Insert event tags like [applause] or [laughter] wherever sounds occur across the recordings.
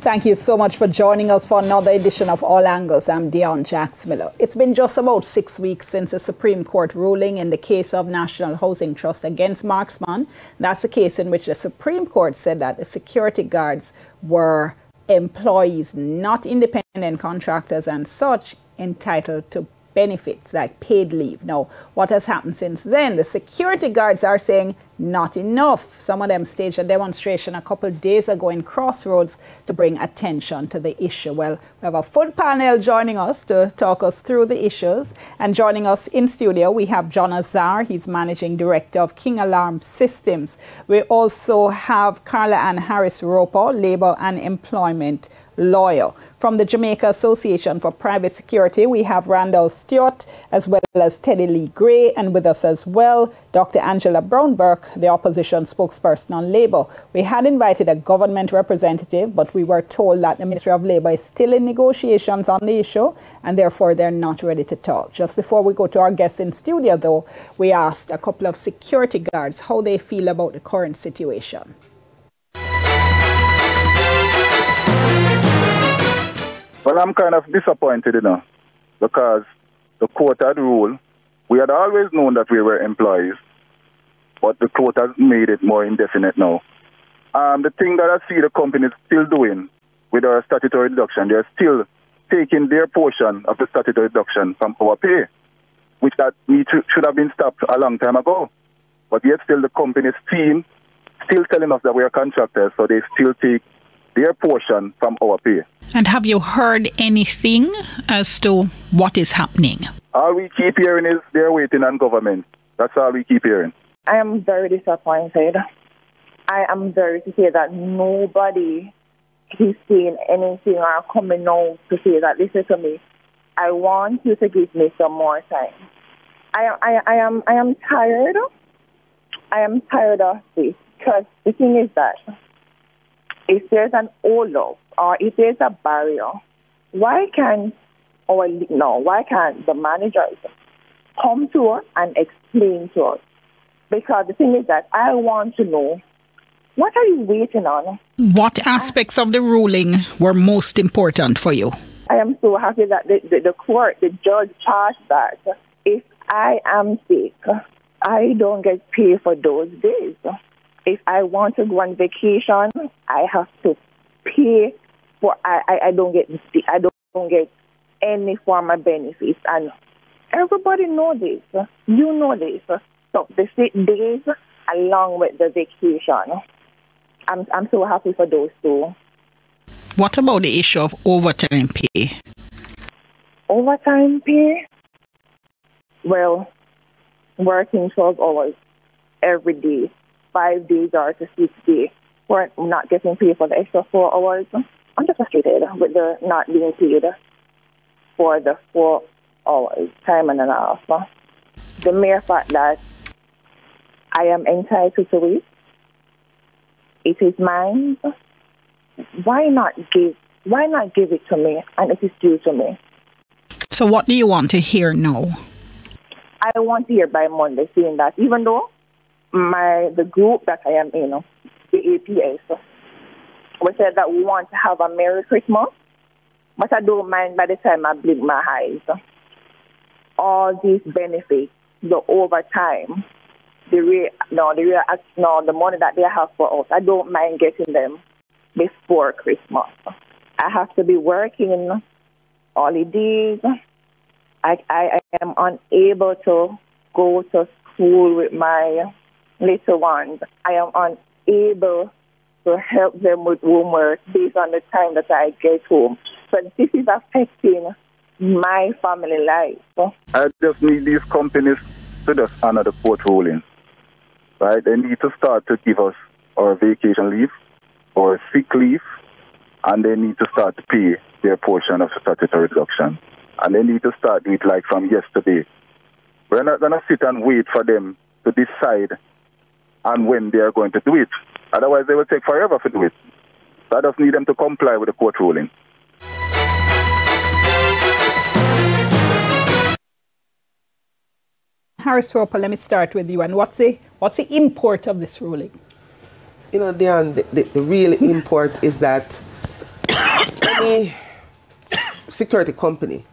Thank you so much for joining us for another edition of All Angles. I'm Dionne Jackson Miller. It's been just about six weeks since the Supreme Court ruling in the case of National Housing Trust against Marksman. That's a case in which the Supreme Court said that the security guards were employees, not independent contractors, and such entitled to benefits like paid leave. Now, what has happened since then? The security guards are saying not enough. Some of them staged a demonstration a couple days ago in Crossroads to bring attention to the issue. Well, we have a full panel joining us to talk us through the issues. And joining us in studio, we have John Azar. He's Managing Director of King Alarm Systems. We also have Carla Ann Harris Roper, Labor and Employment Lawyer. From the Jamaica Association for Private Security, we have Randall Stewart as well as Teddy Lee Gray, and with us as well, Dr. Angela Brown Burke, the opposition spokesperson on Labour. We had invited a government representative, but we were told that the Ministry of Labour is still in negotiations on the issue, and therefore they're not ready to talk. Just before we go to our guests in studio, though, we asked a couple of security guards how they feel about the current situation. Well, I'm kind of disappointed, you know, because the court had ruled. We had always known that we were employees, but the court has made it more indefinite now. Um, the thing that I see the company is still doing with our statutory deduction, they're still taking their portion of the statutory deduction from our pay, which that should have been stopped a long time ago. But yet still the company's team still telling us that we are contractors, so they still take their portion from our pay. And have you heard anything as to what is happening? All we keep hearing is they're waiting on government. That's all we keep hearing. I am very disappointed. I am very to say that nobody is saying anything or coming out to say that listen to me. I want you to give me some more time. I, I, I am I am tired. I am tired of this because the thing is that if there's an hold or if there's a barrier, why can't our no, why can't the managers come to us and explain to us? Because the thing is that I want to know what are you waiting on? What aspects of the ruling were most important for you? I am so happy that the, the, the court, the judge charged that if I am sick, I don't get paid for those days if I want to go on vacation, I have to pay for. I, I, I don't get I don't, don't get any form of benefits, and everybody know this. You know this. So the sick days along with the vacation. I'm I'm so happy for those two. What about the issue of overtime pay? Overtime pay? Well, working 12 hours every day five days or to six days for not getting paid for the extra four hours. I'm just frustrated with the not being paid for the four hours, time and a half. The mere fact that I am entitled to it, it is mine. Why not give? Why not give it to me and it is due to me? So, what do you want to hear now? I want to hear by Monday saying that even though my the group that I am in, the APS, we said that we want to have a Merry Christmas, but I don't mind by the time I blink my eyes. All these benefits, the overtime, the re- no, the real, no, the money that they have for us, I don't mind getting them before Christmas. I have to be working holidays. I, I, I am unable to go to school with my little ones. I am unable to help them with homework based on the time that I get home. But this is affecting my family life. I just need these companies to just honor the court ruling. Right? They need to start to give us our vacation leave or sick leave, and they need to start to pay their portion of statutory deduction. And they need to start it like from yesterday. We're not going to sit and wait for them to decide and when they are going to do it. Otherwise, they will take forever to do it. So I just need them to comply with the court ruling. Harris Roper, let me start with you. And what's the, what's the import of this ruling? You know, Dionne, the, the, the real import is that any security company,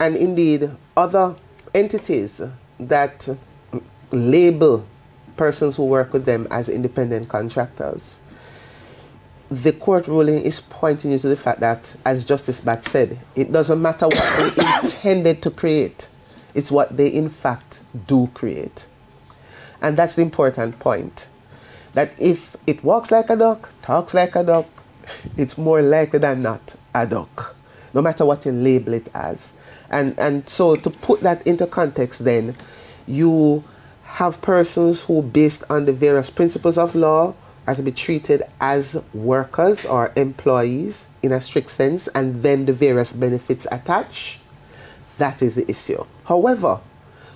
and indeed other entities that label persons who work with them as independent contractors, the court ruling is pointing you to the fact that, as Justice Batts said, it doesn't matter what they [coughs] intended to create, it's what they in fact do create. And that's the important point. That if it walks like a duck, talks like a duck, [laughs] it's more likely than not a duck, no matter what you label it as. And, and so to put that into context then, you have persons who, based on the various principles of law, are to be treated as workers or employees in a strict sense, and then the various benefits attach. That is the issue. However,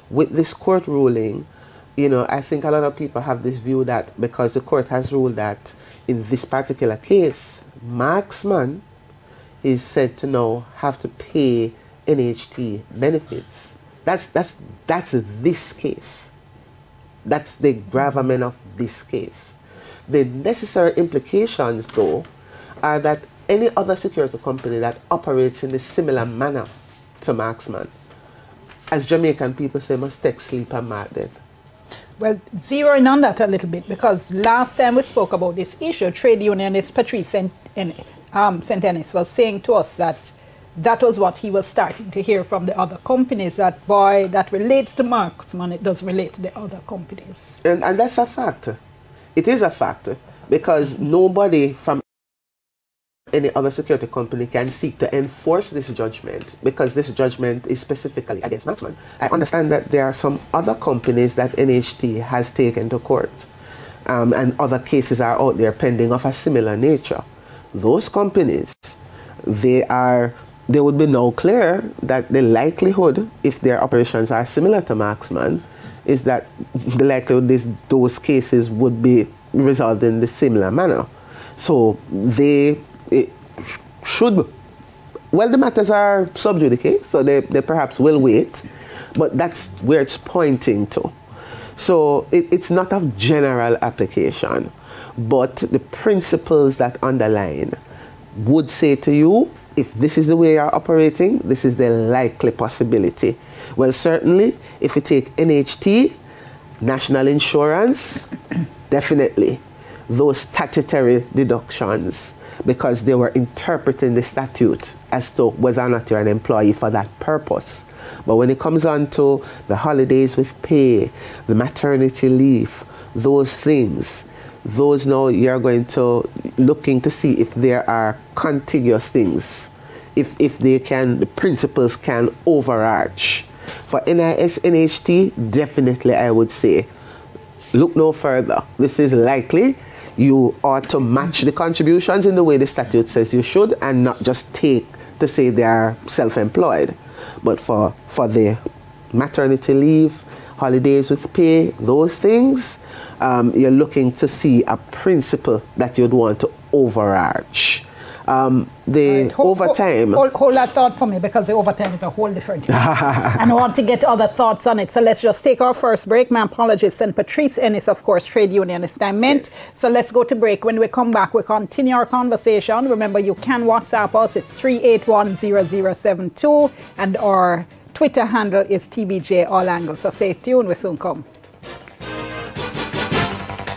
with this court ruling, you know, I think a lot of people have this view that because the court has ruled that in this particular case, marksman is said to now have to pay NHT benefits. That's that's that's this case. That's the gravamen of this case. The necessary implications, though, are that any other security company that operates in a similar manner to Marksman, as Jamaican people say, must take sleep and mad death. Well, zeroing on that a little bit, because last time we spoke about this issue, trade unionist Patrice St. Um, Ennis was saying to us that that was what he was starting to hear from the other companies, that boy, that relates to Marksman, it does relate to the other companies. And, and that's a fact. It is a fact because nobody from any other security company can seek to enforce this judgment because this judgment is specifically against Marksman. I understand that there are some other companies that NHT has taken to court um, and other cases are out there pending of a similar nature. Those companies, they are they would be now clear that the likelihood, if their operations are similar to Marksman, is that the likelihood is those cases would be resolved in the similar manner. So they should, well, the matters are sub judice, so they, they perhaps will wait, but that's where it's pointing to. So it, it's not of general application, but the principles that underline would say to you, if this is the way you're operating, this is the likely possibility. Well, certainly, if we take NHT, national insurance, [coughs] definitely those statutory deductions because they were interpreting the statute as to whether or not you're an employee for that purpose. But when it comes on to the holidays with pay, the maternity leave, those things, those now you're going to looking to see if there are contiguous things, if, if they can, the principles can overarch. For NIS, NHT, definitely I would say, look no further. This is likely you ought to match the contributions in the way the statute says you should and not just take to say they are self-employed. But for, for the maternity leave, holidays with pay, those things, um, you're looking to see a principle that you'd want to overarch. Um, the right. hold, overtime. Hold, hold, that thought for me because the overtime is a whole different thing. [laughs] and I want to get other thoughts on it. So let's just take our first break. My apologies. St. Patrice Ennis, of course, trade unionist I meant. Yes. So let's go to break. When we come back, we continue our conversation. Remember, you can WhatsApp us. It's 3810072 and our Twitter handle is TVJ All Angles. So stay tuned. We soon come.